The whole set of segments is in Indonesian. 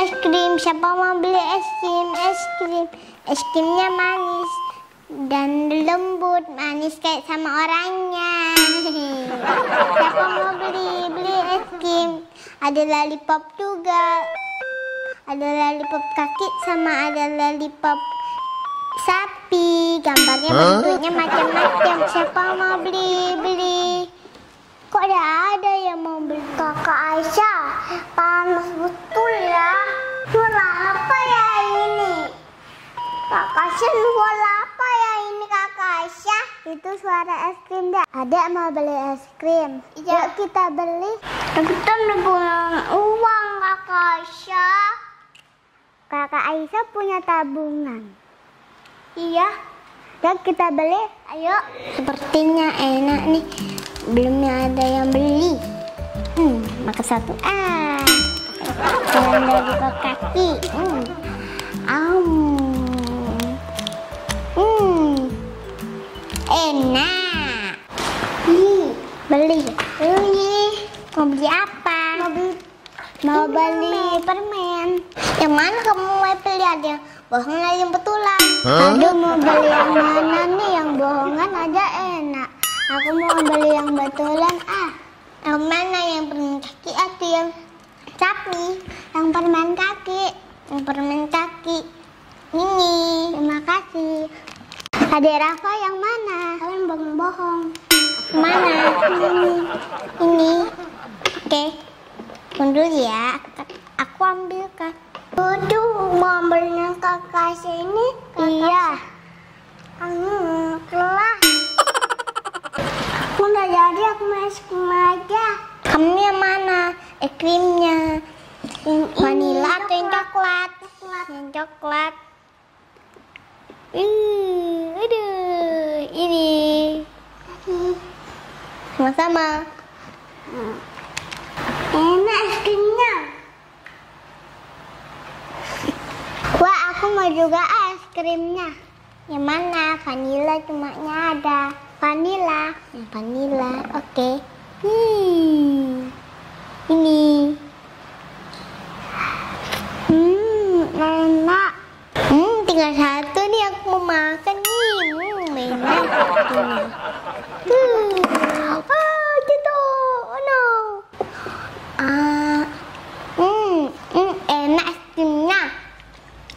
es krim. Siapa mau beli es krim? Es krim. Es krimnya manis dan lembut, manis kayak sama orangnya. Siapa mau beli? Beli es krim. Ada lollipop juga. Ada lollipop kaki sama ada lollipop sapi. Gambarnya bentuknya macam-macam. Siapa mau beli? Beli. Kok ada ada yang mau beli? Kakak Aisyah, panas betul ya. Suara apa ya ini? Kakak Aisyah, suara apa ya ini kakak Aisyah? Itu suara es krim dah. Adek mau beli es krim. Yuk kita beli. Kita punya uang kakak Aisyah. Kakak Aisyah punya tabungan. Iya. Yuk kita beli. Ayo. Sepertinya enak nih. Belum ada yang beli. Hmm, makan satu. Ah. Jalan dari kaki. Hmm. Am. Hmm. Enak. Nih, beli. Beli. Mau beli apa? Mau beli Mau beli permen. Yang mana kamu mau beli ada yang bohong ada yang betulan? Aduh mau beli yang mana nih? Yang bohongan aja. Aku mau beli yang betulan ah. Yang mana yang permen kaki atau yang sapi? Yang permen kaki. Yang permen kaki. Ini. Terima kasih. Adik Rafa yang mana? Kalian bohong-bohong. Mana? Ini. Ini. Oke. Tunggu dulu ya. Aku ambilkan. Waduh, mau ambilnya kakak sini? Iya. Hmm, es krim aja. Kamu yang mana? Es krimnya. Yang vanila atau yang coklat? Yang coklat. Uh, aduh, ini. Sama-sama. Enak es krimnya. Wah, aku mau juga es krimnya. Yang mana? Vanilla cuma ada. Vanilla. Yang vanilla. Oke. Hmm. Ini. Hmm, enak. Hmm, tinggal satu nih aku mau makan nih. Hmm, enak. Hmm. Ah, jatuh. Oh no. Ah, hmm, hmm, enak es.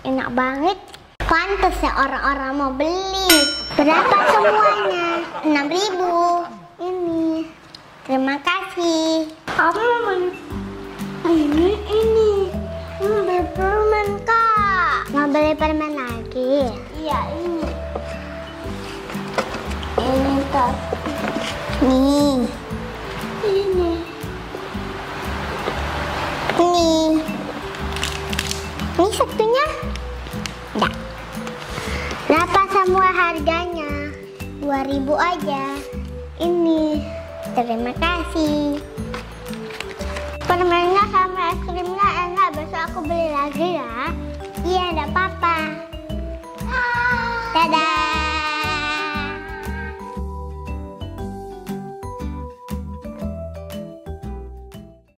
Enak banget. Pantes ya orang-orang mau beli. Berapa semuanya? 6000 Ini. Terima kasih. Beli ini ini. Mau beli permen kak. Mau beli permen lagi? Iya ini. Ini kak. Nih. Ini. Ini. Ini satunya? Enggak. Semua harganya? 2000 aja. Ini. Terima kasih. Permennya sama es krimnya enak. Besok aku beli lagi ya. Iya, enggak apa-apa.